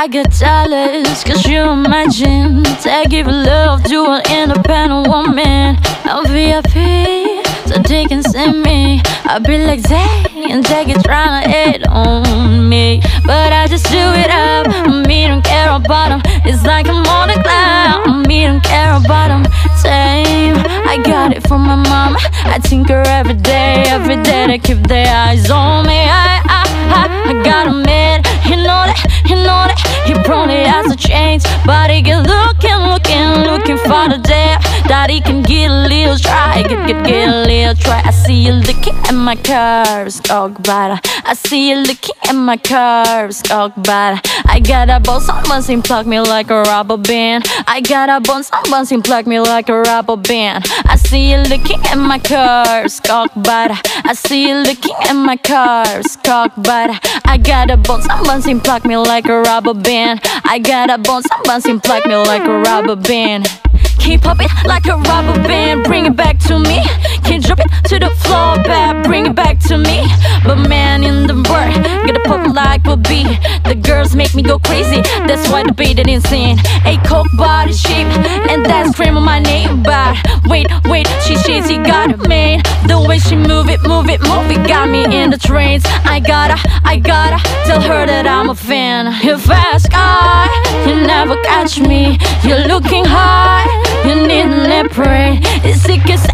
I get jealous cause you imagine I give love to an independent woman. I'm VIP, so they can send me. I be like, dang, they get trying to hate on me. But I just do it up, me don't care about them It's like I'm on the cloud, me don't care about them Same, I got it from my mom I think her every day, every day I keep their a change But he get looking, looking, looking for the day He can get a little try, get, get, get a little try. I see you looking at my curves, oh, but I see you looking at my curves, oh, but I got a bounce, someone plug me like a rubber band. I got a bounce, someone plug me like a rubber band. I see you looking at my curves, Coke bottle I see you looking at my curves, Coke bottle I got a bounce, someone plug me like a rubber band. I got a bounce, someone plug me like a rubber band Keep popping like a rubber band, bring it back to me. Can't drop it to the floor, bad, bring it back to me. But man in the world, gotta pop like a bee go crazy, that's why the beat is insane. A coke body shape, and that's screaming my name wait, wait, she shades, got it made The way she move it, move it, move it Got me in the trains. I gotta, I gotta tell her that I'm a fan. If ask I, you never catch me. You're looking hot, you need an apron It's sick as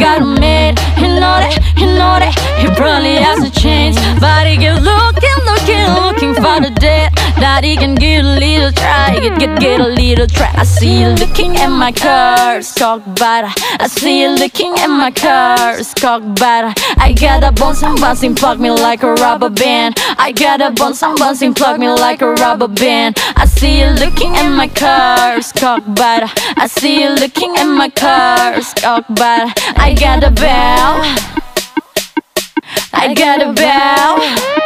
got a man. You know that, you know that. He probably has a chance. But he get looking, looking, looking for the dead That he can get a little Get, get, get a little try I see you looking at my cars Talk it I see you looking at my cars Talk it I got a bounce and bouncing Plug me like a rubber band. I got a bounce and bouncing Plug me like a rubber band. I see you looking at my cars Talk it I see you looking at my cars Talk it I got a bell. I got a bell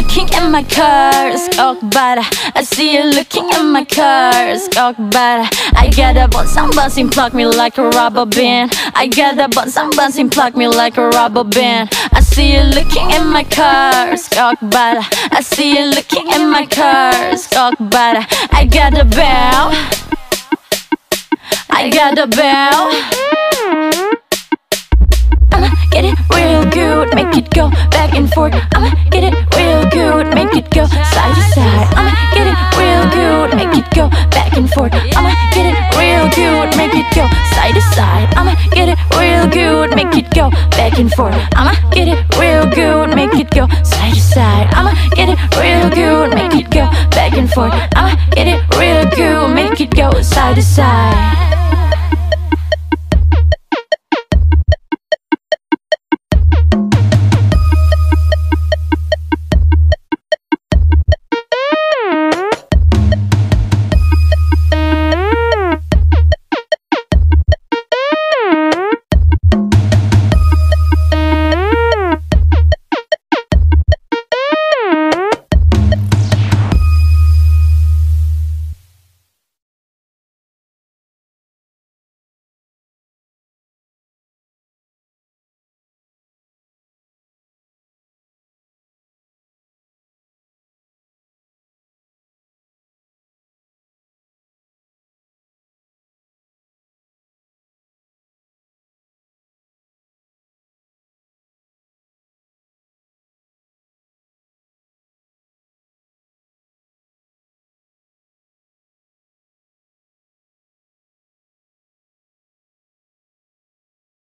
looking at my cars, oh, but I see you looking at my cars, oh, but I got a bounce, I'm bouncing, plug me like a rubber band. I got a bounce, bouncing, plug me like a rubber band. I see you looking at my cars, oh, but I see you looking at my cars, oh, but I got a bell. I got a bell. Good, make it go back and forth. I'ma get it real good, make it go side to side. I'ma get it real good, make it go back and forth. I'ma get it real good, make it go side to side. I'ma get it real good, make it go back and forth. I'ma get it real good, make it go side to side. I'ma get it real good, make it go back and forth. I'ma get it real good, make it go side to side.